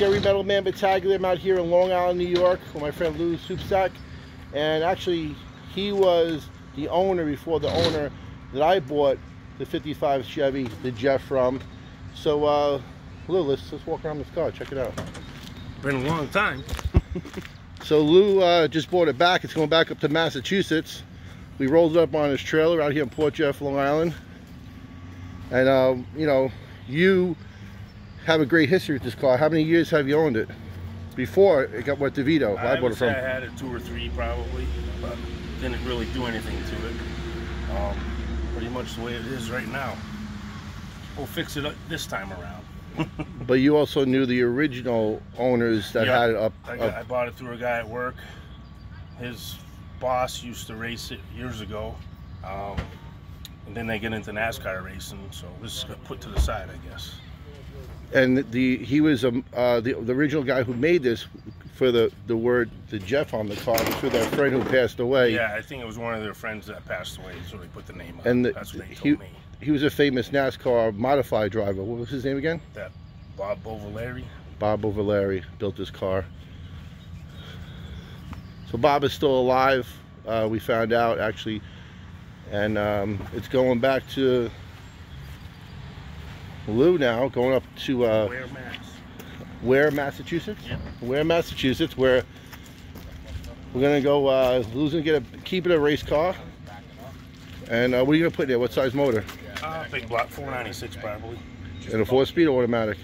Jerry Metalman Battaglia. I'm out here in Long Island, New York with my friend Lou Soupsack. And actually, he was the owner before the owner that I bought the 55 Chevy, the Jeff from. So, uh, Lou, let's, let's walk around this car. Check it out. Been a long time. so Lou uh, just bought it back. It's going back up to Massachusetts. We rolled it up on his trailer out here in Port Jeff, Long Island. And, um, you know, you have a great history with this car. How many years have you owned it? Before it got what DeVito, I, I bought it from. I had it two or three probably, but didn't really do anything to it. Um, pretty much the way it is right now. We'll fix it up this time around. but you also knew the original owners that had it up, I, up. I bought it through a guy at work. His boss used to race it years ago. Um, and then they get into NASCAR racing, so this got put to the side, I guess. And the he was um, uh, the, the original guy who made this for the the word the Jeff on the car for their friend who passed away. Yeah, I think it was one of their friends that passed away, so they put the name on. And the, that's what they he, me. He was a famous NASCAR modified driver. What was his name again? That Bob Polverari. Bob Polverari built this car. So Bob is still alive. Uh, we found out actually, and um, it's going back to Lou now, going up to uh, Ware, Mass. Ware, Massachusetts. Yep. Ware, Massachusetts, where we're gonna go. Uh, Lou's gonna get a keep it a race car. And uh, what are you gonna put there? What size motor? Uh, big block, 496 probably. And a four-speed automatic?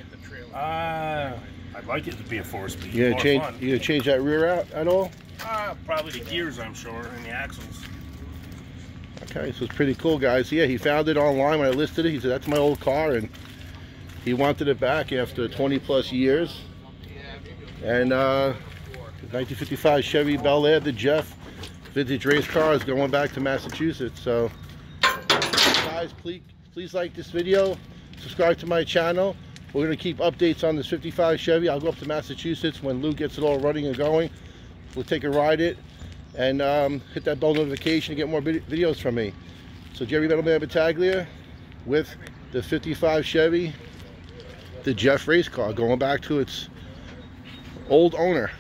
Uh, I'd like it to be a four-speed. You gonna More change? fun. You gonna change that rear out at all? Uh, probably the gears, I'm sure, and the axles. Okay, so it's pretty cool, guys. Yeah, he found it online when I listed it. He said, that's my old car, and he wanted it back after 20 plus years. And uh, 1955 Chevy Bel Air, the Jeff vintage race car is going back to Massachusetts. So, guys, please, please like this video, subscribe to my channel. We're going to keep updates on this 55 Chevy. I'll go up to Massachusetts when Lou gets it all running and going. We'll take a ride it and um, hit that bell notification to get more videos from me. So Jerry Metalman Battaglia with the 55 Chevy, the Jeff race car, going back to its old owner.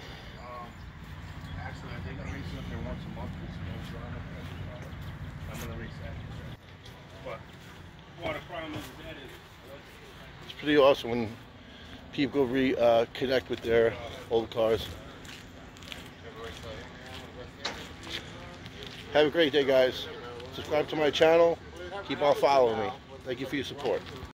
It's pretty awesome when people reconnect uh, with their old cars. Have a great day, guys. Subscribe to my channel. Keep on following me. Thank you for your support.